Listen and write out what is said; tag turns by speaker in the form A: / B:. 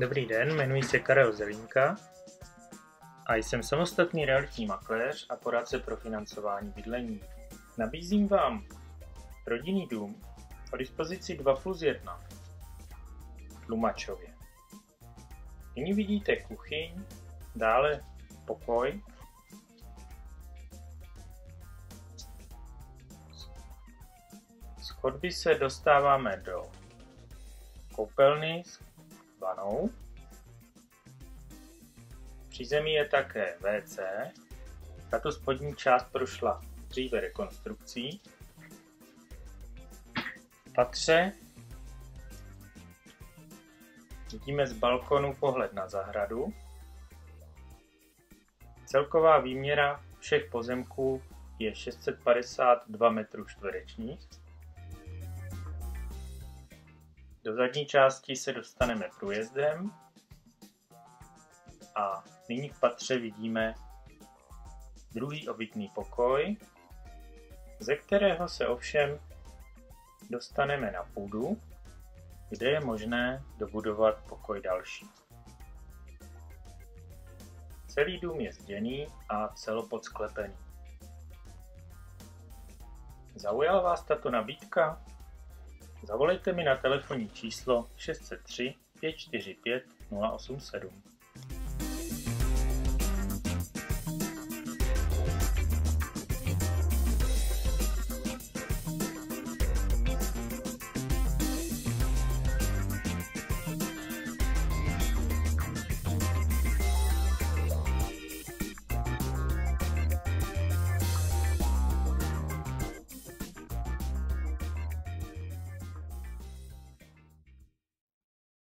A: Dobrý den, jmenuji se Karel Zelínka a jsem samostatný realitní makléř a poradce pro financování bydlení. Nabízím vám rodinný dům o dispozici 2 plus 1 v Lumačově. Nyní vidíte kuchyň, dále pokoj, z chodby se dostáváme do koupelny s vanou. Při zemi je také WC. Tato spodní část prošla dříve rekonstrukcí. Patře vidíme z balkonu pohled na zahradu. Celková výměra všech pozemků je 652 metrů čtverečních. Do zadní části se dostaneme průjezdem a nyní v patře vidíme druhý obytný pokoj, ze kterého se ovšem dostaneme na půdu, kde je možné dobudovat pokoj další. Celý dům je zděný a celopocklepený. Zaujala vás tato nabídka? Zavolejte mi na telefonní číslo 603 545 087.